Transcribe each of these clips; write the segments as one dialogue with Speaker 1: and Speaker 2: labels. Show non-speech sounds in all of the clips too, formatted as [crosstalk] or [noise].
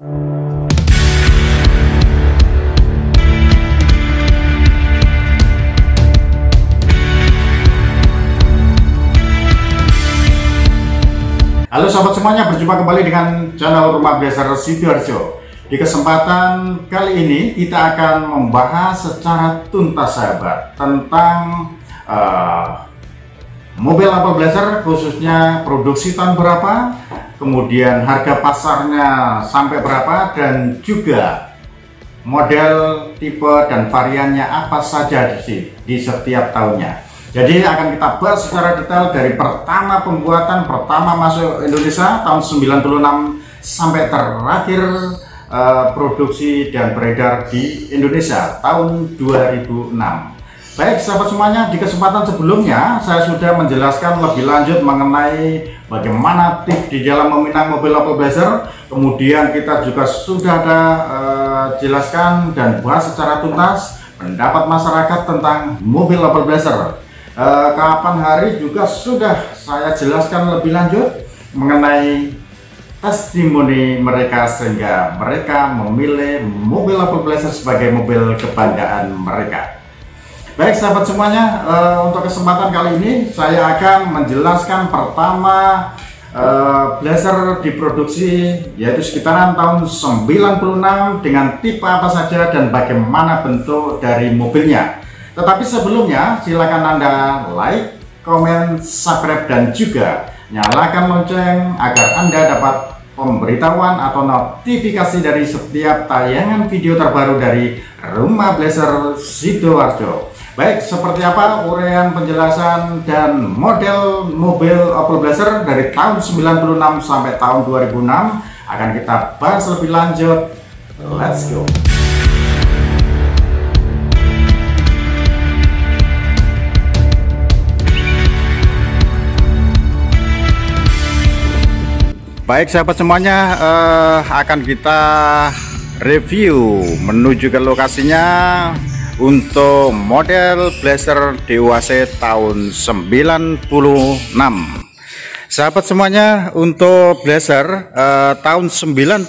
Speaker 1: Halo sahabat semuanya, berjumpa kembali dengan channel Rumah Blazer Sidoarjo. Di kesempatan kali ini kita akan membahas secara tuntas sahabat tentang uh, mobil Apple Blazer khususnya produksi tahun berapa, kemudian harga pasarnya sampai berapa dan juga model, tipe dan variannya apa saja di, di setiap tahunnya. Jadi akan kita bahas secara detail dari pertama pembuatan, pertama masuk Indonesia tahun 96 sampai terakhir uh, produksi dan beredar di Indonesia tahun 2006. Baik sahabat semuanya, di kesempatan sebelumnya saya sudah menjelaskan lebih lanjut mengenai bagaimana tips di dalam meminang mobil Opel Blazer. Kemudian kita juga sudah ada uh, jelaskan dan bahas secara tuntas pendapat masyarakat tentang mobil Opel Blazer eh, kapan hari juga sudah saya jelaskan lebih lanjut mengenai testimoni mereka sehingga mereka memilih mobil Opel Blazer sebagai mobil kebanggaan mereka. Baik sahabat semuanya, eh, untuk kesempatan kali ini saya akan menjelaskan pertama eh, Blazer diproduksi yaitu sekitaran tahun 96 dengan tipe apa saja dan bagaimana bentuk dari mobilnya. Tetapi sebelumnya silakan Anda like, komen, subscribe dan juga nyalakan lonceng agar Anda dapat pemberitahuan atau notifikasi dari setiap tayangan video terbaru dari Rumah Blazer Sidoarjo. Baik, seperti apa uraian penjelasan dan model mobil Opel Blazer dari tahun 96 sampai tahun 2006 akan kita bahas lebih lanjut. Let's go. Baik sahabat semuanya uh, akan kita review menuju ke lokasinya untuk model Blazer DUAC tahun 96 Sahabat semuanya untuk Blazer uh, tahun 96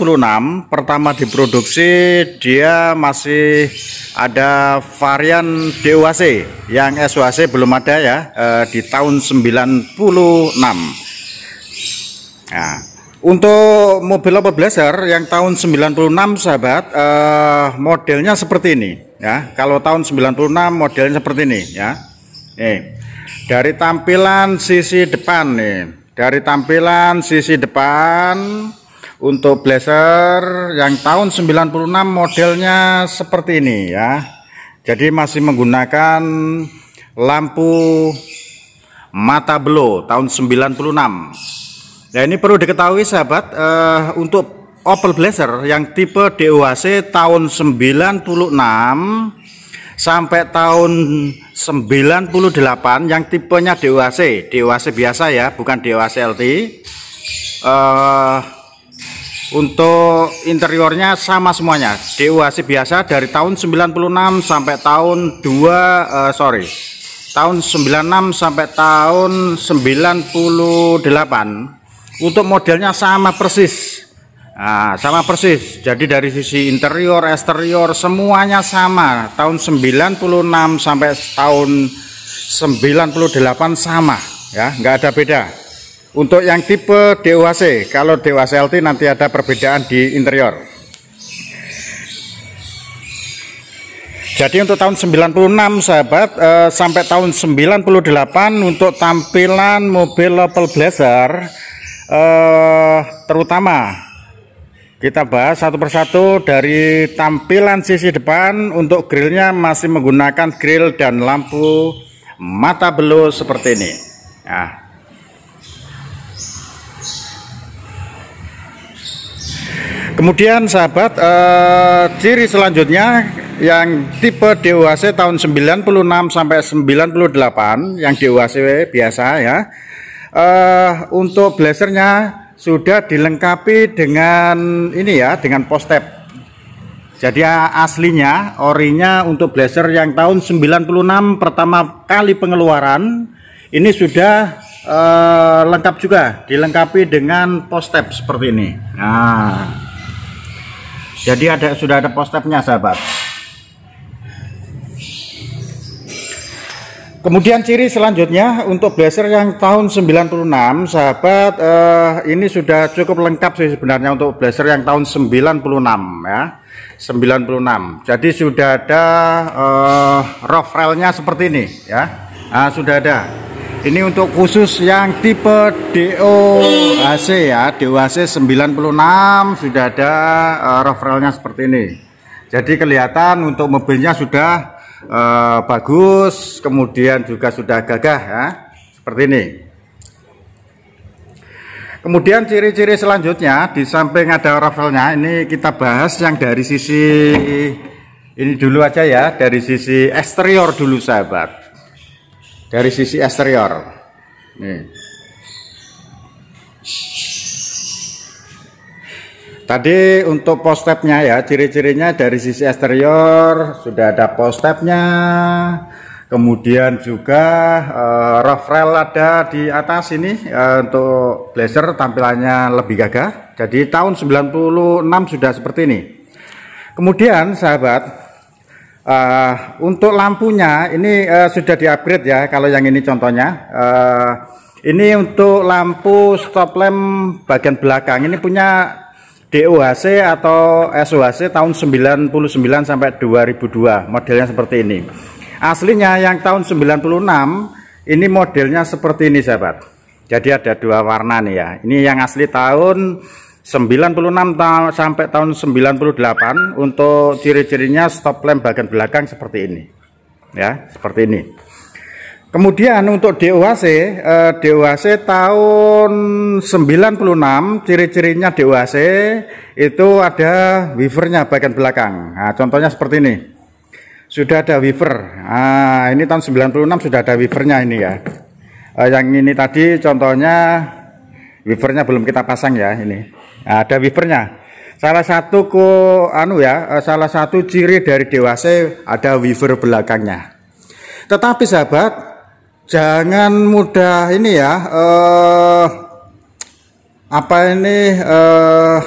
Speaker 1: pertama diproduksi dia masih ada varian DUAC yang SUAC belum ada ya uh, di tahun 96 Nah untuk mobil Opel Blazer yang tahun 96 sahabat eh, modelnya seperti ini ya. Kalau tahun 96 modelnya seperti ini ya. Nih. Dari tampilan sisi depan nih. Dari tampilan sisi depan untuk Blazer yang tahun 96 modelnya seperti ini ya. Jadi masih menggunakan lampu mata blow tahun 96 Nah ini perlu diketahui sahabat uh, untuk Opel Blazer yang tipe DOHC tahun 96 sampai tahun 98 yang tipenya DOHC, DOHC biasa ya, bukan DOHC LT. Uh, untuk interiornya sama semuanya, DOHC biasa dari tahun 96 sampai tahun 2 uh, eh, sorry tahun 96 sampai tahun 98 untuk modelnya sama persis nah, sama persis. Jadi dari sisi interior eksterior semuanya sama. Tahun 96 sampai tahun 98 sama ya. Nggak ada beda. Untuk yang tipe DUAC kalau DUAC LT nanti ada perbedaan di interior. Jadi untuk tahun 96 sahabat eh, sampai tahun 98 untuk tampilan mobil Opel Blazer eh, terutama kita bahas satu persatu dari tampilan sisi depan. Untuk grillnya masih menggunakan grill dan lampu mata belu seperti ini. Nah. kemudian sahabat eh, ciri selanjutnya yang tipe DUHC tahun 96 sampai 98 yang DUHC biasa ya. Uh, untuk blazernya sudah dilengkapi dengan ini ya dengan postep jadi aslinya orinya untuk blazer yang tahun 96 pertama kali pengeluaran ini sudah uh, lengkap juga dilengkapi dengan postep seperti ini. Nah. Jadi ada sudah ada postepnya sahabat Kemudian ciri selanjutnya untuk blazer yang tahun 96 sahabat eh, ini sudah cukup lengkap sih sebenarnya untuk blazer yang tahun 96 ya. 96 jadi sudah ada eh, rough railnya seperti ini ya. Nah, sudah ada. Ini untuk khusus yang tipe DOAC ya. DOAC 96 sudah ada eh, rough railnya seperti ini. Jadi kelihatan untuk mobilnya sudah uh, bagus, kemudian juga sudah gagah ya, seperti ini. Kemudian ciri-ciri selanjutnya di samping ada rafelnya ini kita bahas yang dari sisi ini dulu aja ya, dari sisi eksterior dulu sahabat. Dari sisi eksterior. Nih. Tadi untuk post stepnya ya, ciri-cirinya dari sisi eksterior sudah ada post stepnya, kemudian juga uh, rough rail ada di atas ini uh, untuk blazer tampilannya lebih gagah. Jadi tahun 96 sudah seperti ini. Kemudian sahabat, uh, untuk lampunya ini uh, sudah di upgrade ya. Kalau yang ini contohnya. Uh, ini untuk lampu stop lamp bagian belakang ini punya DOHC atau SOHC tahun 99 sampai 2002 modelnya seperti ini. Aslinya yang tahun 96 ini modelnya seperti ini sahabat. Jadi ada dua warna nih ya. Ini yang asli tahun 96 ta sampai tahun 98 untuk ciri-cirinya stop lamp bagian belakang seperti ini. Ya seperti ini Kemudian untuk DOHC, eh, DOHC tahun 96, ciri-cirinya DOHC itu ada wifernya bagian belakang. Nah, contohnya seperti ini. Sudah ada wifer. Nah, ini tahun 96 sudah ada wifernya ini ya. Eh, yang ini tadi contohnya wifernya belum kita pasang ya ini. Nah, ada wifernya. Salah satu ko anu ya, eh, salah satu ciri dari DOHC ada wifer belakangnya. Tetapi sahabat, jangan mudah ini ya uh, apa ini uh,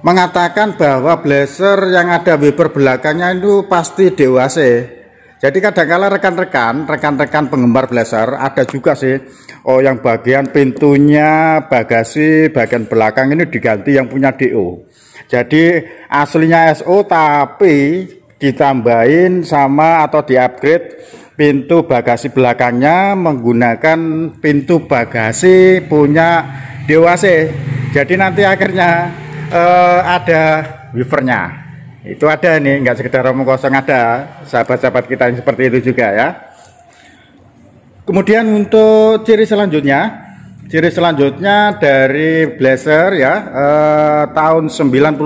Speaker 1: mengatakan bahwa blazer yang ada wiper belakangnya itu pasti dewasa jadi kadang-kala rekan-rekan rekan-rekan penggemar blazer ada juga sih oh yang bagian pintunya bagasi bagian belakang ini diganti yang punya DO jadi aslinya SO tapi ditambahin sama atau diupgrade pintu bagasi belakangnya menggunakan pintu bagasi punya dewasa jadi nanti akhirnya uh, ada wifernya itu ada nih nggak sekedar omong kosong ada sahabat-sahabat kita yang seperti itu juga ya. Kemudian untuk ciri selanjutnya ciri selanjutnya dari blazer ya uh, tahun 96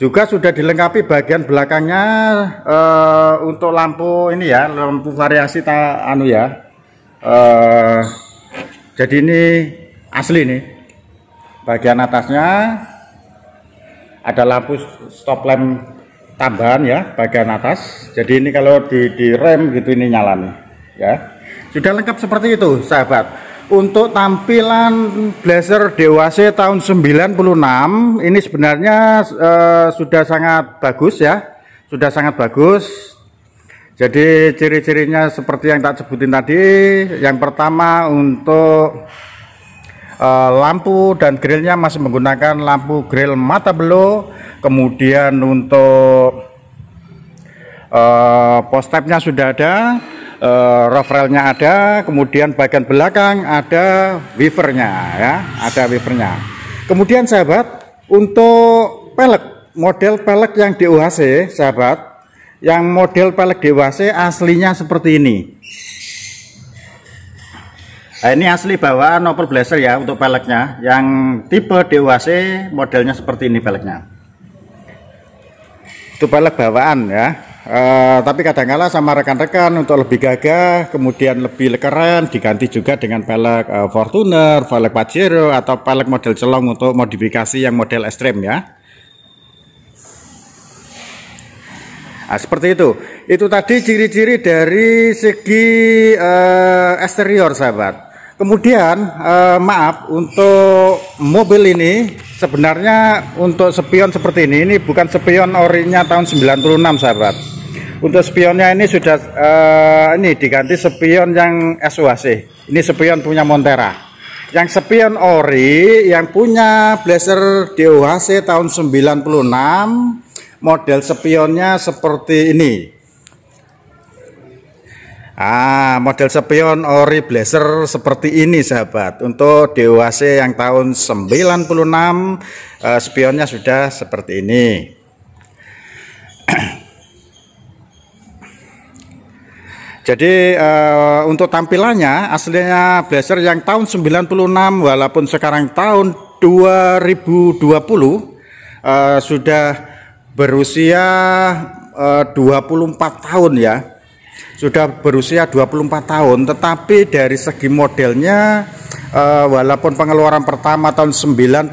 Speaker 1: juga sudah dilengkapi bagian belakangnya uh, untuk lampu ini ya lampu variasi ta, anu ya. Uh, jadi ini asli nih bagian atasnya. Ada lampu stop lamp tambahan ya bagian atas. Jadi ini kalau di, di rem gitu ini nyala nih ya. Sudah lengkap seperti itu sahabat untuk tampilan blazer dewasa tahun 96 ini sebenarnya uh, sudah sangat bagus ya. Sudah sangat bagus. Jadi ciri-cirinya seperti yang tak sebutin tadi yang pertama untuk uh, lampu dan grillnya masih menggunakan lampu grill mata belo. Kemudian untuk uh, post nya sudah ada uh, rough railnya ada kemudian bagian belakang ada wifernya ya ada wifernya kemudian sahabat untuk pelek model pelek yang DUHC sahabat yang model pelek DUHC aslinya seperti ini. Nah, ini asli bawaan Opel Blazer ya untuk peleknya. Yang tipe DUHC modelnya seperti ini peleknya. Itu pelek bawaan ya Uh, tapi kadang-kala sama rekan-rekan untuk lebih gagah, kemudian lebih keren, diganti juga dengan pelek uh, Fortuner, pelek Pajero, atau pelek model celong untuk modifikasi yang model ekstrim ya. Nah, seperti itu. Itu tadi ciri-ciri dari segi uh, eksterior, sahabat. Kemudian eh, maaf untuk mobil ini sebenarnya untuk spion seperti ini ini bukan spion orinya tahun 96 sahabat. Untuk spionnya ini sudah eh, ini diganti spion yang SUHC ini spion punya Montera. Yang spion ori yang punya blazer DOHC tahun 96 model spionnya seperti ini Ah, model spion ori blazer seperti ini sahabat. Untuk DOHC yang tahun 96 eh, spionnya sudah seperti ini. [clears throat] Jadi uh, untuk tampilannya aslinya Blazer yang tahun 96 walaupun sekarang tahun 2020 uh, eh, sudah berusia eh, uh, 24 tahun ya. Sudah berusia 24 tahun tetapi dari segi modelnya uh, walaupun pengeluaran pertama tahun 96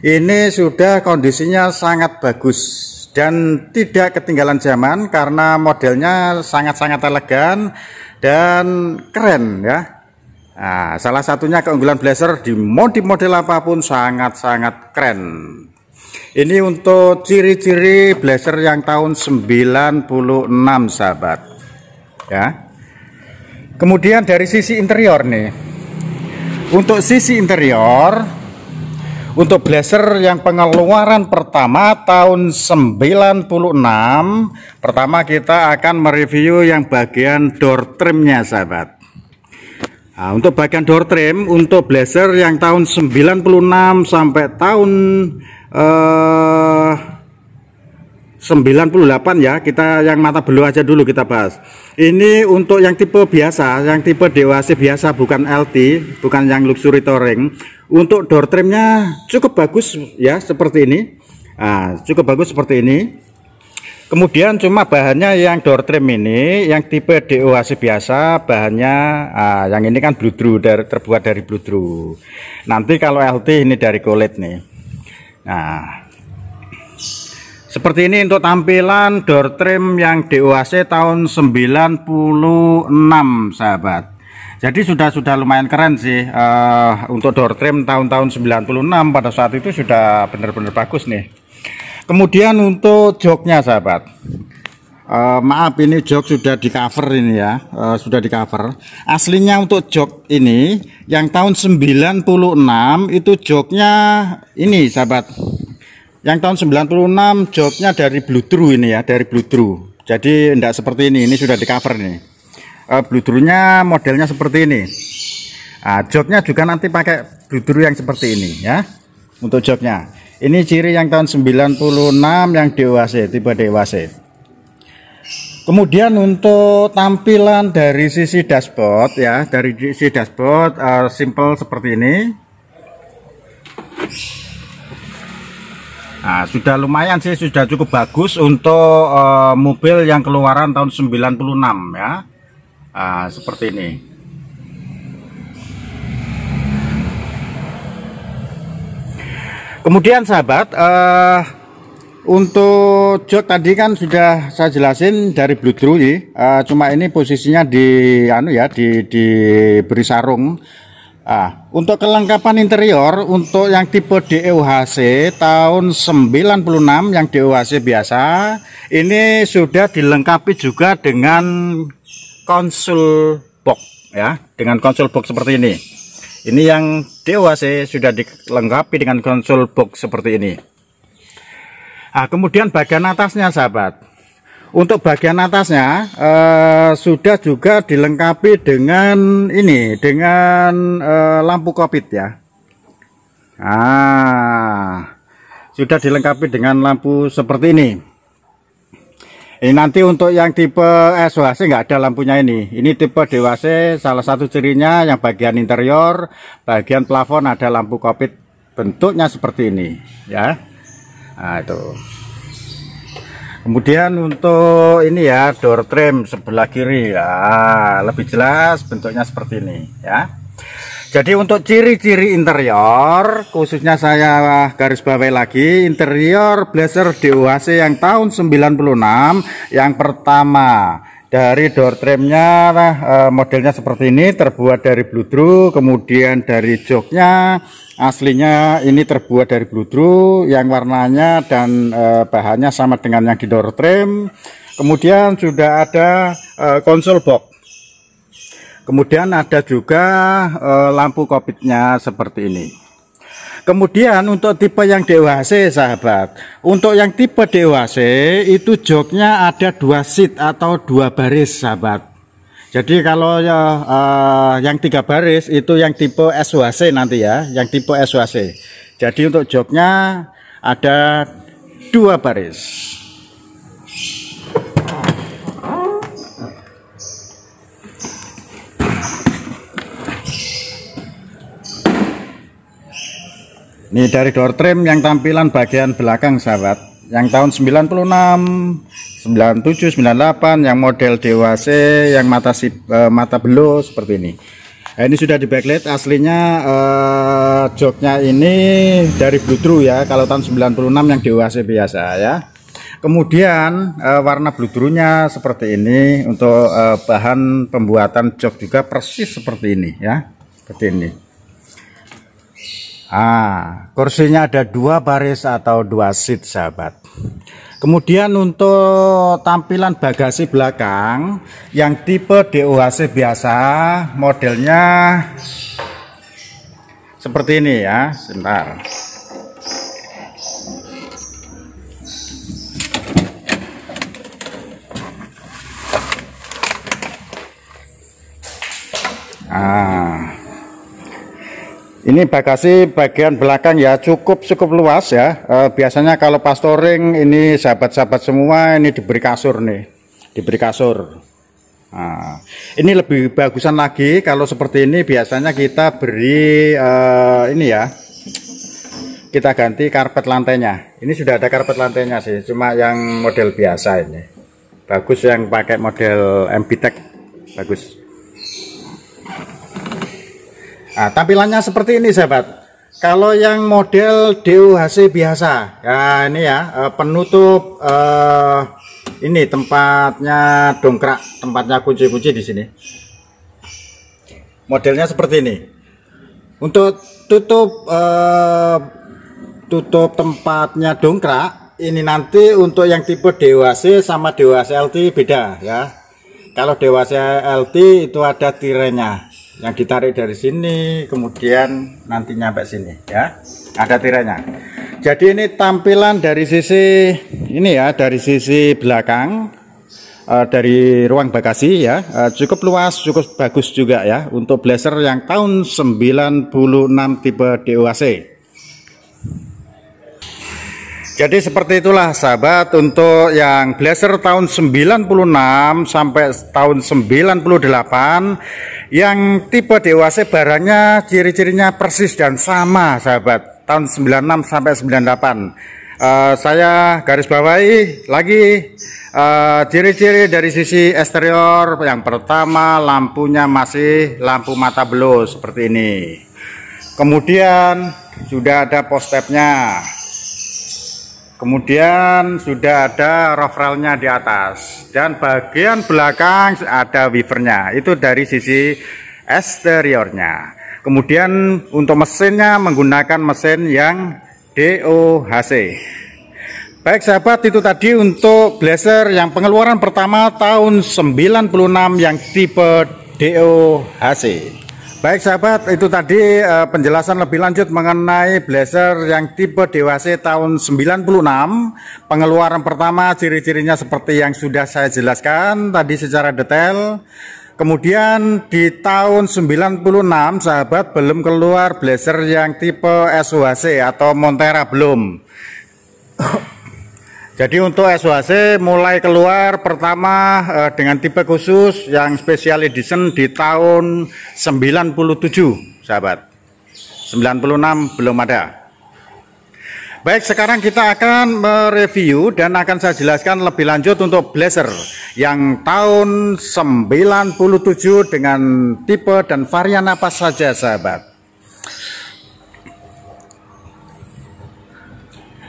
Speaker 1: ini sudah kondisinya sangat bagus. Dan tidak ketinggalan zaman karena modelnya sangat-sangat elegan dan keren ya. Nah, salah satunya keunggulan Blazer di modif model apa pun sangat-sangat keren. Ini untuk ciri-ciri Blazer yang tahun 96 sahabat ya. Kemudian dari sisi interior nih. Untuk sisi interior untuk blazer yang pengeluaran pertama tahun 96 Pertama kita akan mereview yang bagian door trimnya sahabat. Nah, untuk bagian door trim untuk blazer yang tahun 96 sampai tahun eh, 98 ya kita yang mata belu aja dulu kita bahas. Ini untuk yang tipe biasa yang tipe dewasa biasa bukan LT bukan yang luxury touring. Untuk door trimnya cukup bagus ya seperti ini. Nah, cukup bagus seperti ini. Kemudian cuma bahannya yang door trim ini yang tipe DOHC biasa bahannya ah, yang ini kan bludru dari, terbuat dari bludru nanti kalau LT ini dari kulit nih. Nah seperti ini untuk tampilan door trim yang DOHC tahun 96 sahabat. Jadi sudah sudah lumayan keren sih uh, untuk door trim tahun-tahun 96 pada saat itu sudah benar-benar bagus nih. Kemudian untuk joknya sahabat. Uh, maaf ini jok sudah di cover ini ya uh, sudah di cover aslinya untuk jok ini yang tahun 96 itu joknya ini sahabat yang tahun 96 joknya dari blue true ini ya dari blue true. Jadi tidak seperti ini ini sudah di cover nih. Uh, bludrunya modelnya seperti ini. Nah, joknya juga nanti pakai bludru yang seperti ini ya untuk joknya ini ciri yang tahun 96 yang DOAC tipe DOAC kemudian untuk tampilan dari sisi dashboard ya dari sisi dashboard uh, simple seperti ini Nah, sudah lumayan sih, sudah cukup bagus untuk uh, mobil yang keluaran tahun 96 ya. Ah, seperti ini. Kemudian sahabat uh, untuk jok tadi kan sudah saya jelasin dari blue true uh, cuma ini posisinya di anu ya di diberi sarung Ah, untuk kelengkapan interior untuk yang tipe DEUHC tahun 96 yang DEUHC biasa ini sudah dilengkapi juga dengan konsol box ya dengan konsol box seperti ini. Ini yang DOAC sudah dilengkapi dengan konsol box seperti ini. Nah, kemudian bagian atasnya sahabat untuk bagian atasnya eh, sudah juga dilengkapi dengan ini dengan eh, lampu kopit ya nah sudah dilengkapi dengan lampu seperti ini ini nanti untuk yang tipe SOHC nggak ada lampunya ini. Ini tipe DWC salah satu cirinya yang bagian interior, bagian plafon ada lampu kopit bentuknya seperti ini ya. Nah, itu. Kemudian untuk ini ya door trim sebelah kiri ya lebih jelas bentuknya seperti ini ya. Jadi untuk ciri-ciri interior khususnya saya garis bawahi lagi interior Blazer DOHC yang tahun 96 yang pertama dari door trimnya uh, modelnya seperti ini terbuat dari bludru kemudian dari joknya aslinya ini terbuat dari bludru yang warnanya dan uh, bahannya sama dengan yang di door trim. Kemudian sudah ada uh, konsol box. Kemudian ada juga uh, lampu kopitnya seperti ini Kemudian untuk tipe yang DWC sahabat. Untuk yang tipe DWC itu joknya ada dua seat atau dua baris sahabat. Jadi kalau ya, uh, yang tiga baris itu yang tipe SWC nanti ya Yang tipe SWC Jadi untuk joknya ada dua baris Ini dari door trim yang tampilan bagian belakang sahabat. Yang tahun 96 97 98 yang model dewasa yang mata sip, uh, mata belo seperti ini. Nah, ini sudah di backlight aslinya uh, joknya ini dari blue true ya kalau tahun 96 yang dewasa biasa ya. Kemudian uh, warna blue true nya seperti ini untuk uh, bahan pembuatan jok juga persis seperti ini ya. Seperti ini Ah, kursinya ada dua baris atau dua seat sahabat. Kemudian untuk tampilan bagasi belakang yang tipe DOHC biasa modelnya seperti ini ya. Sebentar. Ah. Ini bagasi bagian belakang ya cukup cukup luas ya. E, biasanya kalau pastoring ini sahabat-sahabat semua ini diberi kasur nih, diberi kasur. Nah, ini lebih bagusan lagi kalau seperti ini biasanya kita beri e, ini ya. Kita ganti karpet lantainya. Ini sudah ada karpet lantainya sih, cuma yang model biasa ini. Bagus yang pakai model MBTEC. Bagus. Nah, tampilannya seperti ini sahabat. Kalau yang model DUHC biasa, ya ini ya eh, penutup uh, ini tempatnya dongkrak, tempatnya kunci-kunci di sini. Modelnya seperti ini. Untuk tutup uh, tutup tempatnya dongkrak, ini nanti untuk yang tipe DUHC sama DUHC LT beda ya. Kalau DUHC LT itu ada tirenya yang ditarik dari sini kemudian nanti nyampe sini ya. Ada tiranya jadi ini tampilan dari sisi ini ya dari sisi belakang uh, dari ruang bagasi ya. Uh, cukup luas cukup bagus juga ya untuk blazer yang tahun 96 tipe DOAC jadi seperti itulah sahabat untuk yang blazer tahun 96 sampai tahun 98 yang tipe dewasa barangnya ciri-cirinya persis dan sama sahabat tahun 96 sampai 98 uh, eh, saya garis bawahi lagi eh, ciri-ciri uh, dari sisi eksterior yang pertama lampunya masih lampu mata belo seperti ini. Kemudian sudah ada post kemudian sudah ada rough railnya di atas. Dan bagian belakang ada wipernya itu dari sisi eksteriornya. Kemudian untuk mesinnya menggunakan mesin yang DOHC baik sahabat itu tadi untuk blazer yang pengeluaran pertama tahun 96 yang tipe DOHC Baik sahabat, itu tadi uh, penjelasan lebih lanjut mengenai blazer yang tipe dewasa tahun 96. Pengeluaran pertama ciri-cirinya seperti yang sudah saya jelaskan tadi secara detail. Kemudian di tahun 96 sahabat belum keluar blazer yang tipe SOHC atau Montera belum. Jadi untuk SWC mulai keluar pertama eh, dengan tipe khusus yang special edition di tahun 97 sahabat. 96 belum ada. Baik sekarang kita akan mereview dan akan saya jelaskan lebih lanjut untuk blazer yang tahun 97 dengan tipe dan varian apa saja sahabat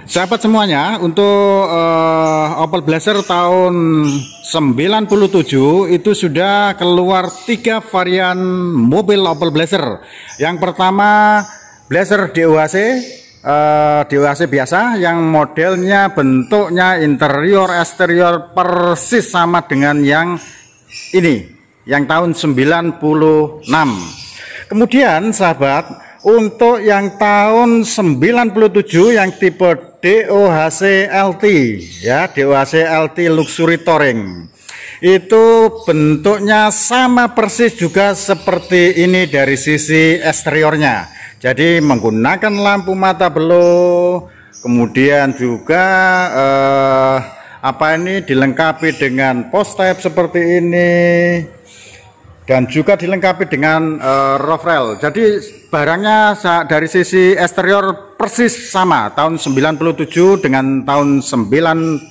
Speaker 1: Sahabat semuanya, untuk uh, Opel Blazer tahun 97 itu sudah keluar tiga varian mobil Opel Blazer. Yang pertama Blazer DOHC uh, DOHC biasa yang modelnya bentuknya interior eksterior persis sama dengan yang ini yang tahun 96 kemudian sahabat untuk yang tahun 97 yang tipe DOHC LT ya DOHC LT Luxury Touring itu bentuknya sama persis juga seperti ini dari sisi eksteriornya jadi menggunakan lampu mata below kemudian juga eh, apa ini dilengkapi dengan post type seperti ini dan juga dilengkapi dengan uh, roof rail. Jadi barangnya dari sisi eksterior persis sama tahun 97 dengan tahun 96.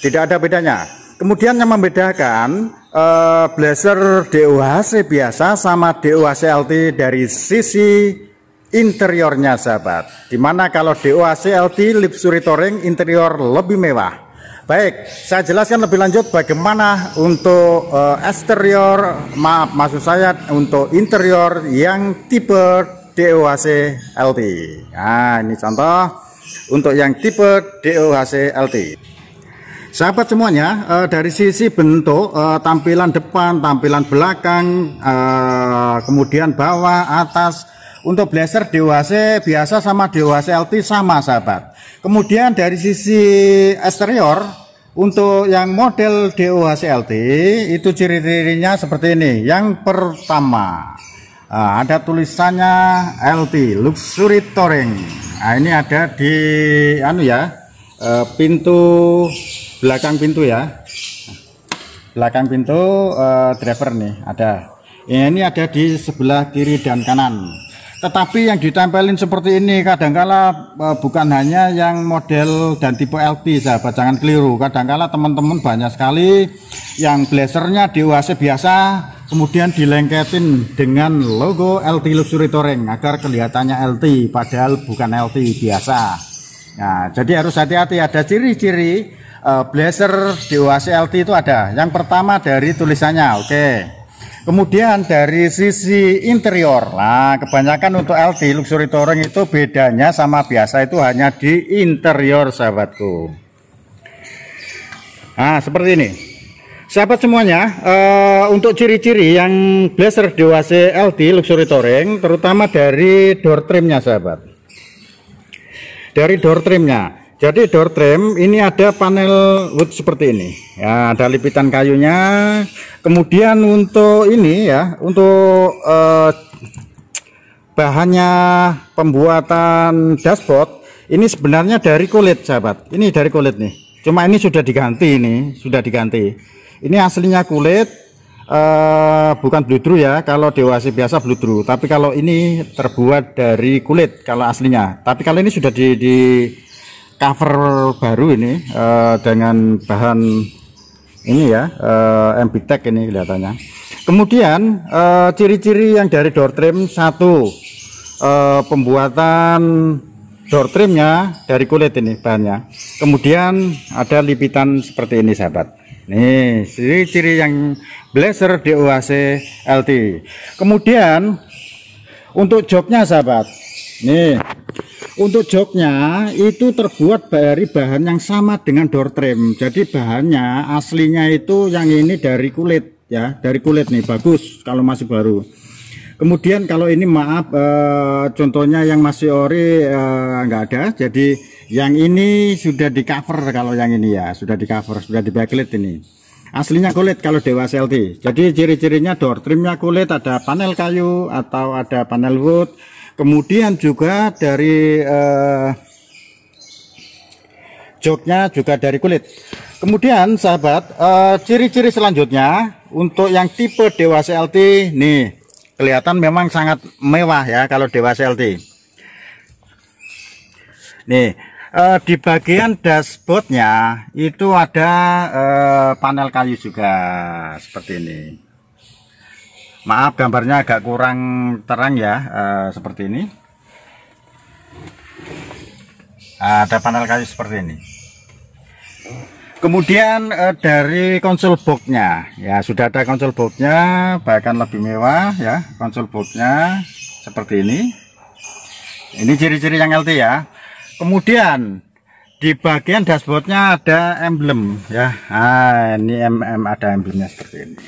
Speaker 1: Tidak ada bedanya. Kemudian yang membedakan uh, Blazer DOHC biasa sama DOHC LT dari sisi interiornya sahabat. Di mana kalau DOHC LT Luxury Touring interior lebih mewah Baik, saya jelaskan lebih lanjut bagaimana untuk uh, eksterior, maaf maksud saya untuk interior yang tipe DOHC LT. Nah, ini contoh untuk yang tipe DOHC LT. Sahabat semuanya, uh, dari sisi bentuk, uh, tampilan depan, tampilan belakang, uh, kemudian bawah, atas, untuk blazer DOHC biasa sama DOHC LT sama sahabat. Kemudian dari sisi eksterior untuk yang model DOHCLT itu ciri-cirinya seperti ini. Yang pertama nah, ada tulisannya LT Luxury Touring. Nah, ini ada di anu ya eh, pintu belakang pintu ya. Belakang pintu eh, driver nih ada. Ini ada di sebelah kiri dan kanan tetapi yang ditempelin seperti ini kadangkala e, bukan hanya yang model dan tipe LT sahabat jangan keliru kadangkala teman-teman banyak sekali yang blazernya di UAC biasa kemudian dilengketin dengan logo LT Luxury Touring agar kelihatannya LT padahal bukan LT biasa nah jadi harus hati-hati ada ciri-ciri uh, blazer di LT itu ada yang pertama dari tulisannya oke okay. Kemudian dari sisi interior, nah kebanyakan untuk LT Luxury Touring itu bedanya sama biasa itu hanya di interior sahabatku. Nah seperti ini. Sahabat semuanya, uh, untuk ciri-ciri yang Blazer DWC LT Luxury Touring, terutama dari door trimnya sahabat. Dari door trimnya, jadi door trim ini ada panel wood seperti ini. Ya, ada lipitan kayunya. Kemudian untuk ini ya, untuk eh, bahannya pembuatan dashboard ini sebenarnya dari kulit, sahabat. Ini dari kulit nih. Cuma ini sudah diganti ini, sudah diganti. Ini aslinya kulit eh, bukan bludru ya. Kalau dewasa biasa bludru, tapi kalau ini terbuat dari kulit kalau aslinya. Tapi kalau ini sudah di, di cover baru ini uh, dengan bahan ini ya eh, MB Tech ini kelihatannya kemudian eh, ciri-ciri uh, yang dari door trim satu uh, pembuatan door trimnya dari kulit ini bahannya kemudian ada lipitan seperti ini sahabat nih ciri-ciri yang blazer DOAC LT kemudian untuk joknya sahabat nih untuk joknya itu terbuat dari bahan yang sama dengan door trim. Jadi bahannya aslinya itu yang ini dari kulit ya, dari kulit nih bagus kalau masih baru. Kemudian kalau ini maaf eh, contohnya yang masih ori eh, nggak ada. Jadi yang ini sudah di cover kalau yang ini ya, sudah di cover, sudah di backlit ini. Aslinya kulit kalau Dewa LT. Jadi ciri-cirinya door trimnya kulit, ada panel kayu atau ada panel wood kemudian juga dari uh, joknya juga dari kulit kemudian sahabat eh, ciri-ciri uh, selanjutnya untuk yang tipe dewasa LT nih kelihatan memang sangat mewah ya kalau dewasa LT nih uh, di bagian dashboardnya itu ada uh, panel kayu juga seperti ini maaf gambarnya agak kurang terang ya uh, seperti ini ada panel kayu seperti ini Kemudian uh, dari konsol boxnya, ya sudah ada konsol boxnya, bahkan lebih mewah ya konsol boxnya seperti ini. Ini ciri-ciri yang LT ya. Kemudian di bagian dashboardnya ada emblem ya. Nah, ini MM ada emblemnya seperti ini.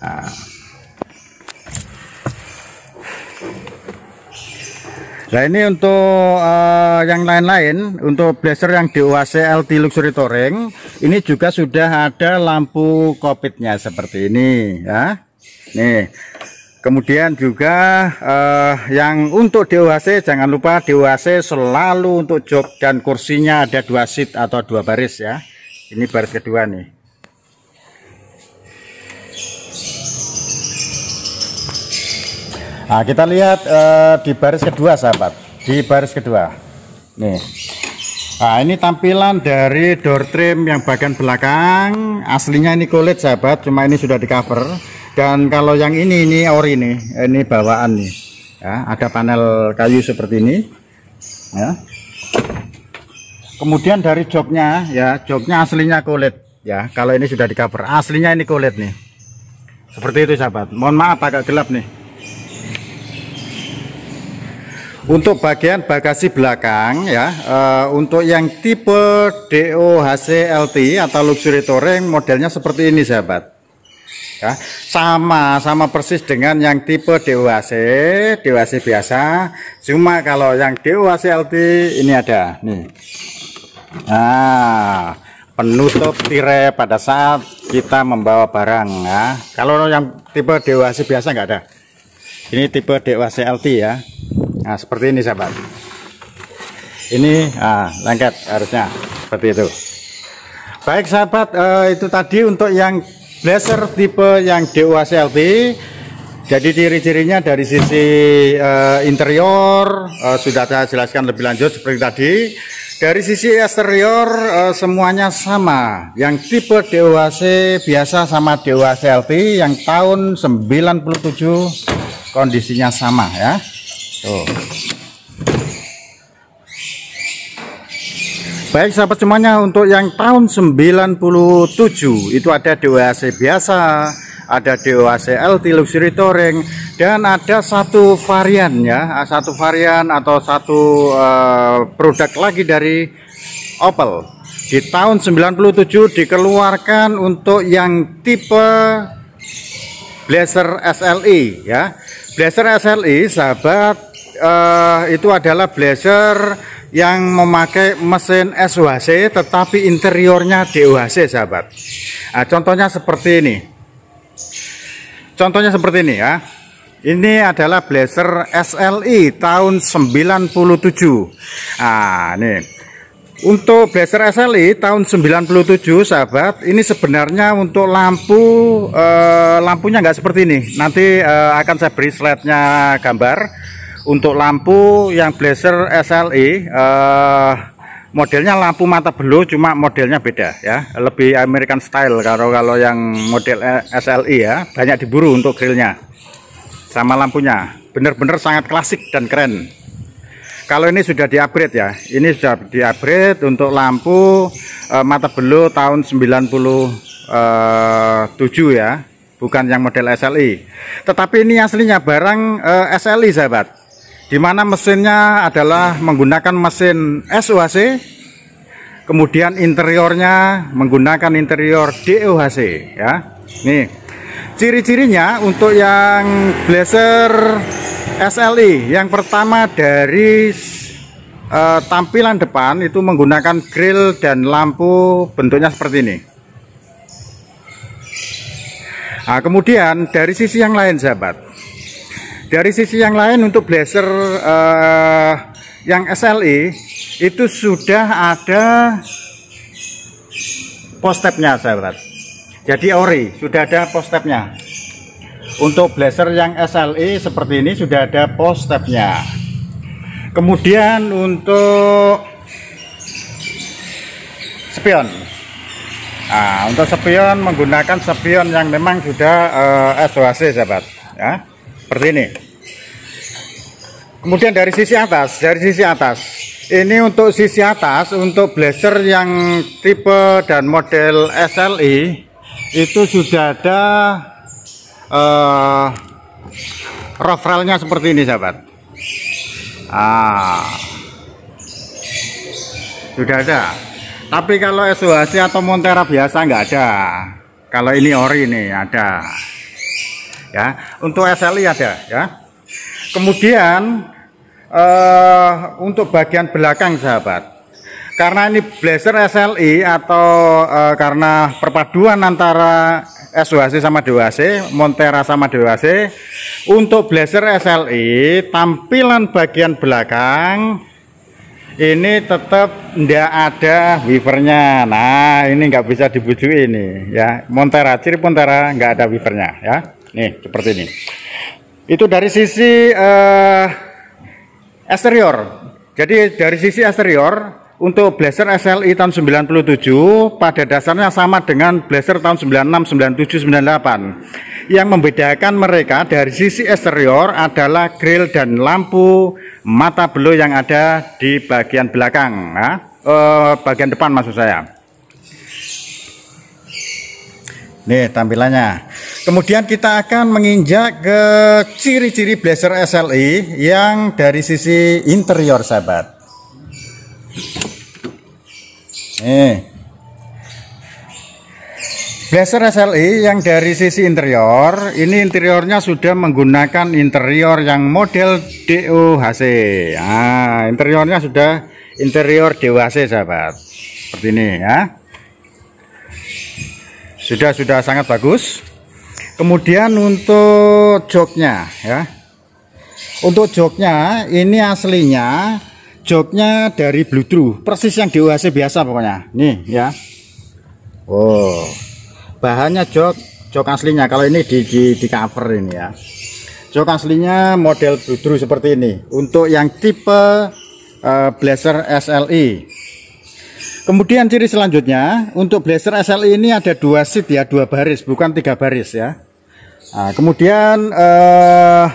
Speaker 1: Nah. Ini untuk uh, yang lain-lain untuk blazer yang DOAC LT Luxury Touring ini juga sudah ada lampu kokpitnya seperti ini ya. Nih. Kemudian juga uh, yang untuk DOAC jangan lupa DOAC selalu untuk jok dan kursinya ada dua seat atau dua baris ya. Ini baris kedua nih. Nah, kita lihat uh, di baris kedua, sahabat. Di baris kedua. Nih. Nah, ini tampilan dari door trim yang bagian belakang. Aslinya ini kulit, sahabat. Cuma ini sudah di cover. Dan kalau yang ini, ini ori nih. Ini bawaan nih. Ya, ada panel kayu seperti ini. Ya. Kemudian dari joknya, ya, joknya aslinya kulit. Ya, kalau ini sudah di cover. Aslinya ini kulit nih. Seperti itu, sahabat. Mohon maaf agak gelap nih. Untuk bagian bagasi belakang ya, uh, untuk yang tipe DOHC LT atau luxury touring modelnya seperti ini sahabat. Ya, sama sama persis dengan yang tipe DOHC, DOHC biasa. Cuma kalau yang DOHC LT ini ada nih. Nah, penutup tirai pada saat kita membawa barang ya. Kalau yang tipe DOHC biasa nggak ada. Ini tipe DOHC LT ya. Nah, seperti ini sahabat. Ini ah, lengket harusnya seperti itu. Baik sahabat, eh, itu tadi untuk yang blazer tipe yang DUACLT. Jadi ciri-cirinya dari sisi eh, interior eh, sudah saya jelaskan lebih lanjut seperti tadi. Dari sisi eksterior eh, semuanya sama. Yang tipe DUAC biasa sama DUACLT yang tahun 97 kondisinya sama ya. Tuh. Baik sahabat semuanya untuk yang tahun 97 itu ada DOAC biasa, ada DOAC LT Luxury Touring dan ada satu varian ya, satu varian atau satu uh, produk lagi dari Opel. Di tahun 97 dikeluarkan untuk yang tipe Blazer SLE ya. Blazer SLE sahabat uh, itu adalah blazer yang memakai mesin SUHC tetapi interiornya DUHC sahabat. Nah, contohnya seperti ini. Contohnya seperti ini ya. Ini adalah blazer SLI tahun 97 nah ini. Untuk blazer SLI tahun 97 sahabat ini sebenarnya untuk lampu eh, lampunya nggak seperti ini. Nanti eh, akan saya beri slide-nya gambar untuk lampu yang blazer SLE uh, modelnya lampu mata belu cuma modelnya beda ya. Lebih American style kalau kalau yang model SLE ya. Banyak diburu untuk grillnya sama lampunya. Benar-benar sangat klasik dan keren. Kalau ini sudah di upgrade ya. Ini sudah di upgrade untuk lampu uh, mata belu tahun 97 uh, ya. Bukan yang model SLE tetapi ini aslinya barang uh, SLE sahabat di mana mesinnya adalah menggunakan mesin SUHC kemudian interiornya menggunakan interior DOHC ya. Nih ciri-cirinya untuk yang blazer SLI yang pertama dari uh, tampilan depan itu menggunakan grill dan lampu bentuknya seperti ini. Nah kemudian dari sisi yang lain sahabat dari sisi yang lain untuk blazer uh, yang SLE itu sudah ada post stepnya sahabat. Jadi ori sudah ada post stepnya untuk blazer yang SLE seperti ini sudah ada post stepnya kemudian untuk spion. Nah untuk spion menggunakan spion yang memang sudah uh, eh, SOHC sahabat. Ya seperti ini. Kemudian dari sisi atas dari sisi atas. Ini untuk sisi atas untuk blazer yang tipe dan model SLI itu sudah ada uh, rough railnya seperti ini sahabat. Ah. Sudah ada. Tapi kalau SUHC atau Montera biasa nggak ada. Kalau ini ori ini ada ya untuk SLI ada ya. Kemudian uh, untuk bagian belakang sahabat. Karena ini blazer SLI atau uh, karena perpaduan antara SUHC sama DWC Montera sama DWC untuk blazer SLI tampilan bagian belakang ini tetap tidak ada wipernya nah ini nggak bisa dibujuk ini ya. Montera ciri Montera nggak ada wipernya ya nih seperti ini. Itu dari sisi uh, eksterior. Jadi dari sisi eksterior untuk blazer SLI tahun 97 pada dasarnya sama dengan blazer tahun 96, 97, 98 yang membedakan mereka dari sisi eksterior adalah grill dan lampu mata belo yang ada di bagian belakang nah, eh, bagian depan maksud saya nih tampilannya Kemudian kita akan menginjak ke ciri-ciri blazer SLI yang dari sisi interior sahabat. Nih. Blazer SLI yang dari sisi interior, ini interiornya sudah menggunakan interior yang model DOHC. Nah, interiornya sudah interior DOHC sahabat. Seperti ini ya. Sudah sudah sangat bagus. Kemudian untuk joknya ya. Untuk joknya ini aslinya joknya dari Bluetooth, persis yang di UHC biasa pokoknya. Nih ya. Oh. Bahannya jok jok aslinya. Kalau ini di di, di cover ini ya. Jok aslinya model Bluetooth seperti ini. Untuk yang tipe uh, Blazer SLI. Kemudian ciri selanjutnya untuk Blazer SLI ini ada dua seat ya, dua baris, bukan tiga baris ya. Nah, kemudian uh,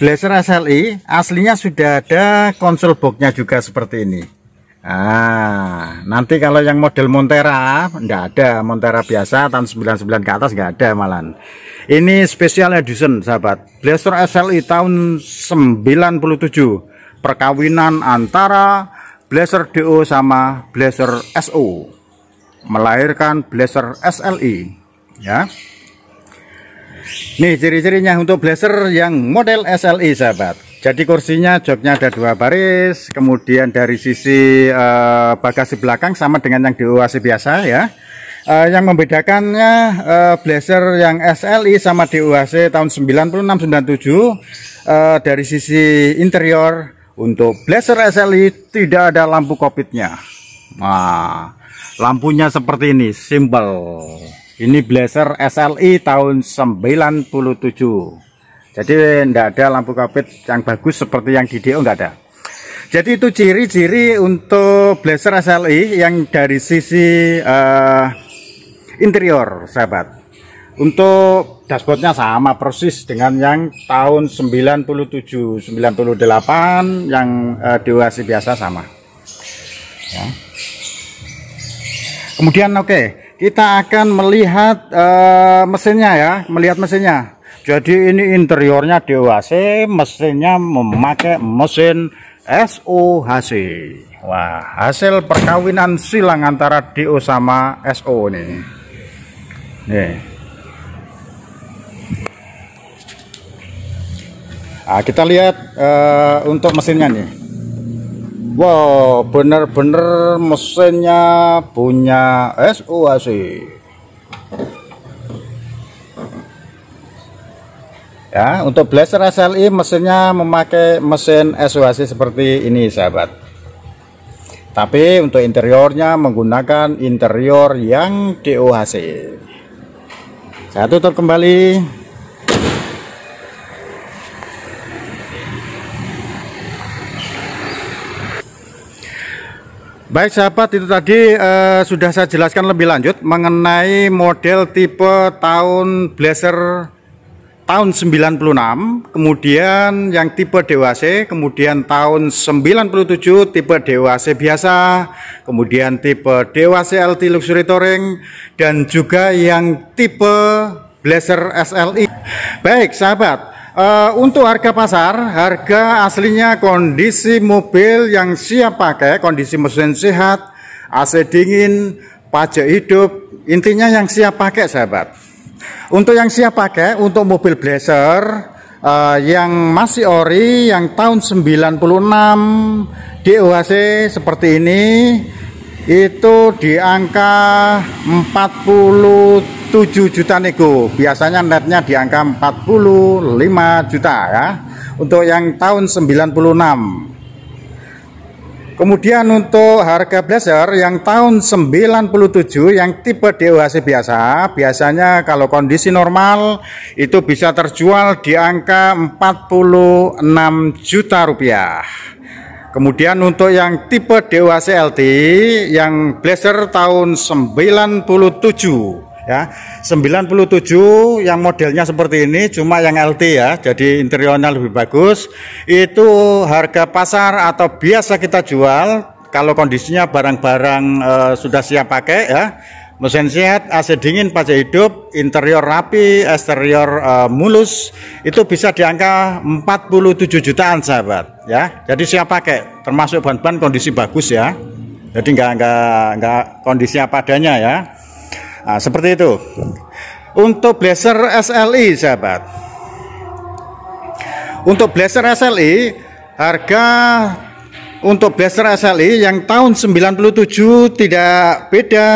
Speaker 1: Blazer SLI aslinya sudah ada konsol boxnya juga seperti ini. Nah, nanti kalau yang model Montera enggak ada, Montera biasa tahun 99 ke atas enggak ada malan. Ini special edition sahabat. Blazer SLI tahun 97. Perkawinan antara Blazer DO sama Blazer SO. Melahirkan Blazer SLI ya. Nih ciri-cirinya untuk blazer yang model SLI sahabat. Jadi kursinya joknya ada dua baris, kemudian dari sisi uh, bagasi belakang sama dengan yang di UAC biasa ya. Uh, yang membedakannya uh, blazer yang SLI sama di UAC tahun 96 97 uh, dari sisi interior untuk blazer SLI tidak ada lampu kopitnya. Nah, lampunya seperti ini, simple. Ini blazer SLI tahun 97. Jadi tidak ada lampu kapit yang bagus seperti yang di DO nggak ada. Jadi itu ciri-ciri untuk blazer SLI yang dari sisi uh, interior, sahabat. Untuk dashboardnya sama persis dengan yang tahun 97, 98 yang DOAC biasa sama. Ya. Kemudian oke, okay, kita akan melihat uh, mesinnya ya melihat mesinnya jadi ini interiornya DOHC mesinnya memakai mesin SOHC wah hasil perkawinan silang antara DO sama SO ini nih nah, kita lihat uh, untuk mesinnya nih Wow, bener-bener mesinnya punya SOAC. Ya, untuk Blazer SLI mesinnya memakai mesin SOAC seperti ini, sahabat. Tapi untuk interiornya menggunakan interior yang DOHC. Saya tutup kembali. Baik sahabat itu tadi uh, sudah saya jelaskan lebih lanjut mengenai model tipe tahun Blazer tahun 96, kemudian yang tipe DWC, kemudian tahun 97 tipe DWC biasa, kemudian tipe DWC LT Luxury Touring, dan juga yang tipe Blazer SLI. Baik sahabat, uh, untuk harga pasar, harga aslinya kondisi mobil yang siap pakai, kondisi mesin sehat, AC dingin, pajak hidup, intinya yang siap pakai sahabat. Untuk yang siap pakai untuk mobil Blazer uh, yang masih ori yang tahun 96 DOHC seperti ini itu di angka 47 juta nego. Biasanya netnya di angka 45 juta ya. Untuk yang tahun 96 Kemudian untuk harga blazer yang tahun 97 yang tipe DOHC biasa, biasanya kalau kondisi normal itu bisa terjual di angka 46 juta rupiah. Kemudian untuk yang tipe DOHC LT yang blazer tahun 97 ya. 97 yang modelnya seperti ini cuma yang LT ya jadi interiornya lebih bagus. Itu harga pasar atau biasa kita jual kalau kondisinya barang-barang e, sudah siap pakai ya. Mesin sehat, AC dingin, pajak hidup, interior rapi, eksterior e, mulus itu bisa di angka 47 jutaan sahabat ya jadi siap pakai termasuk ban-ban kondisi bagus ya jadi enggak enggak enggak kondisi apa adanya ya Nah, seperti itu. Untuk blazer SLI, sahabat. Untuk blazer SLI, harga untuk blazer SLI yang tahun 97 tidak beda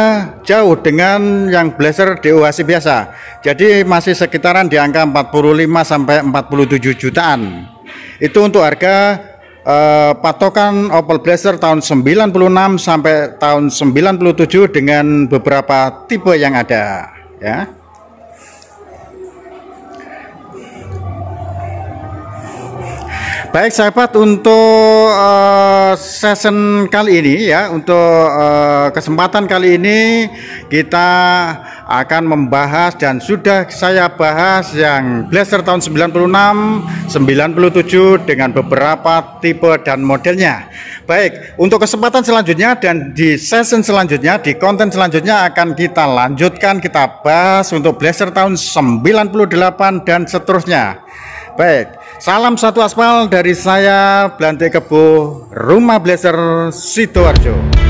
Speaker 1: jauh dengan yang blazer DOHC biasa. Jadi masih sekitaran di angka 45 sampai 47 jutaan. Itu untuk harga uh, patokan Opel Blazer tahun 96 sampai tahun 97 dengan beberapa tipe yang ada ya. Baik sahabat untuk uh, season kali ini ya untuk uh, kesempatan kali ini kita akan membahas dan sudah saya bahas yang Blazer tahun 96, 97 dengan beberapa tipe dan modelnya. Baik, untuk kesempatan selanjutnya dan di season selanjutnya di konten selanjutnya akan kita lanjutkan kita bahas untuk Blazer tahun 98 dan seterusnya. Baik, salam satu aspal dari saya Blante Kebo, Rumah Blazer Sidoarjo.